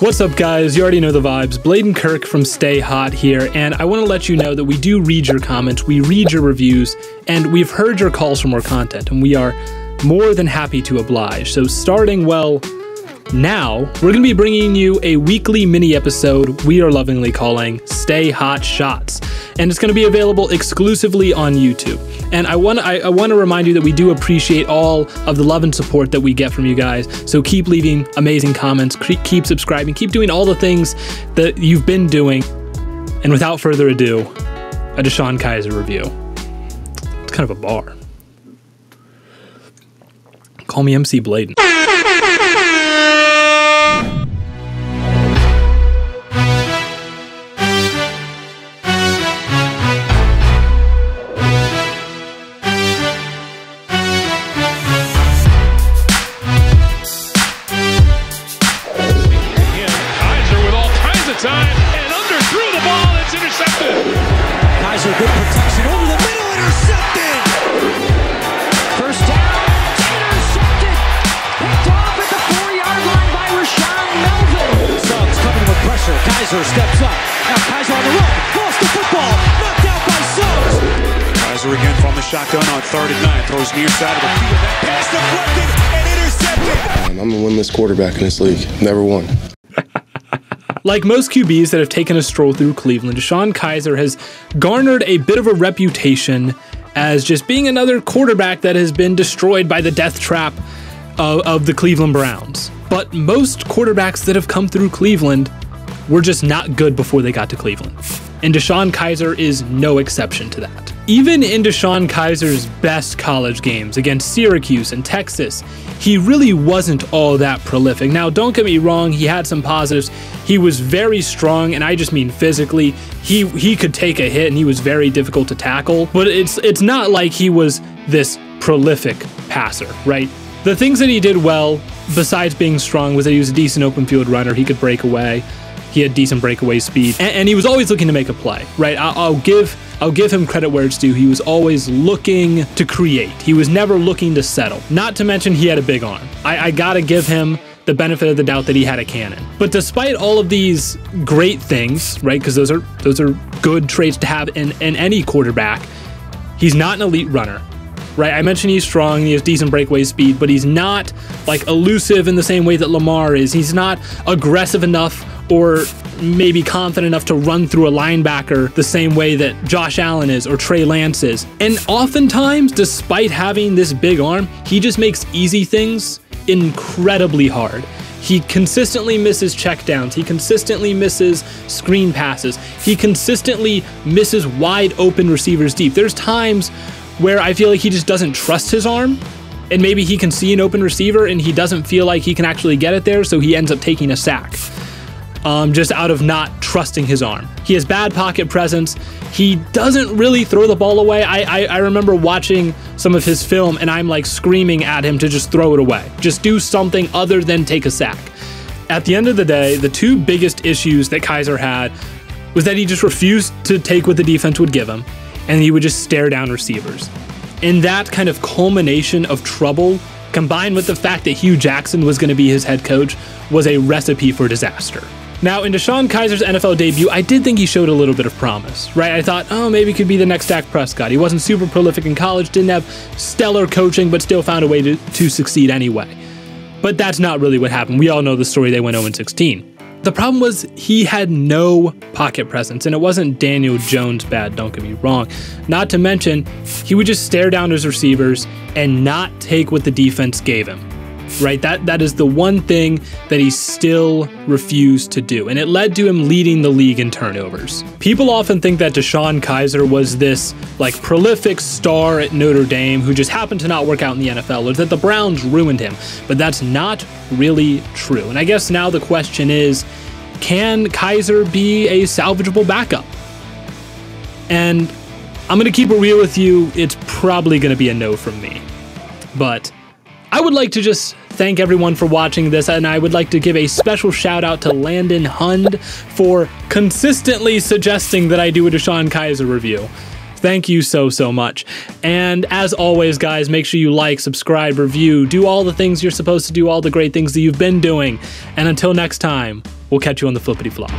What's up, guys? You already know the vibes. Blaiden Kirk from Stay Hot here, and I want to let you know that we do read your comments, we read your reviews, and we've heard your calls for more content, and we are more than happy to oblige. So, starting well now, we're going to be bringing you a weekly mini episode we are lovingly calling Stay Hot Shots, and it's going to be available exclusively on YouTube. And I want I, I want to remind you that we do appreciate all of the love and support that we get from you guys. So keep leaving amazing comments, keep subscribing, keep doing all the things that you've been doing. And without further ado, a DeShone Kizer review. It's kind of a bar. Call me MC Blaiden. Steps up. Now Kizer on the run. Lost the football. Knocked out by Suggs. Kizer again from the shotgun on third and nine. Throws near side of the field. That Pass deflected and intercepted. Um, I'm a winless quarterback in this league. Never won. Like most QBs that have taken a stroll through Cleveland, DeShone Kizer has garnered a bit of a reputation as just being another quarterback that has been destroyed by the death trap of, of the Cleveland Browns. But most quarterbacks that have come through Cleveland were just not good before they got to Cleveland. And DeShone Kizer is no exception to that. Even in DeShone Kizer's best college games against Syracuse and Texas, he really wasn't all that prolific. Now, don't get me wrong, he had some positives. He was very strong, and I just mean physically. He he could take a hit and he was very difficult to tackle, but it's it's not like he was this prolific passer, right? The things that he did well, besides being strong, was that he was a decent open field runner. He could break away. He had decent breakaway speed, and, and he was always looking to make a play. Right? I'll, I'll give I'll give him credit where it's due. He was always looking to create. He was never looking to settle. Not to mention he had a big arm. I, I gotta give him the benefit of the doubt that he had a cannon. But despite all of these great things, right? Because those are those are good traits to have in, in any quarterback. He's not an elite runner right? I mentioned he's strong, he has decent breakaway speed, but he's not like elusive in the same way that Lamar is. He's not aggressive enough or maybe confident enough to run through a linebacker the same way that Josh Allen is or Trey Lance is. And oftentimes, despite having this big arm, he just makes easy things incredibly hard. He consistently misses checkdowns. He consistently misses screen passes. He consistently misses wide open receivers deep. There's times where I feel like he just doesn't trust his arm. And maybe he can see an open receiver and he doesn't feel like he can actually get it there, so he ends up taking a sack. Um, just out of not trusting his arm. He has bad pocket presence. He doesn't really throw the ball away. I, I, I remember watching some of his film and I'm like screaming at him to just throw it away. Just do something other than take a sack. At the end of the day, the two biggest issues that Kizer had was that he just refused to take what the defense would give him and he would just stare down receivers. And that kind of culmination of trouble, combined with the fact that Hue Jackson was going to be his head coach, was a recipe for disaster. Now, in DeShone Kizer's NFL debut, I did think he showed a little bit of promise, right? I thought, oh, maybe he could be the next Dak Prescott. He wasn't super prolific in college, didn't have stellar coaching, but still found a way to, to succeed anyway. But that's not really what happened. We all know the story. They went 0 16. The problem was he had no pocket presence, and it wasn't Daniel Jones bad, don't get me wrong. Not to mention, he would just stare down his receivers and not take what the defense gave him. Right? That that is the one thing that he still refused to do, and it led to him leading the league in turnovers. People often think that DeShone Kizer was this like prolific star at Notre Dame who just happened to not work out in the NFL, or that the Browns ruined him, but that's not really true. And I guess now the question is, can Kizer be a salvageable backup? And I'm going to keep it real with you. It's probably going to be a no from me. But I would like to just thank everyone for watching this, and I would like to give a special shout out to Landon Hund for consistently suggesting that I do a DeShone Kizer review. Thank you so, so much. And as always, guys, make sure you like, subscribe, review, do all the things you're supposed to do, all the great things that you've been doing. And until next time, We'll catch you on the flippity flop.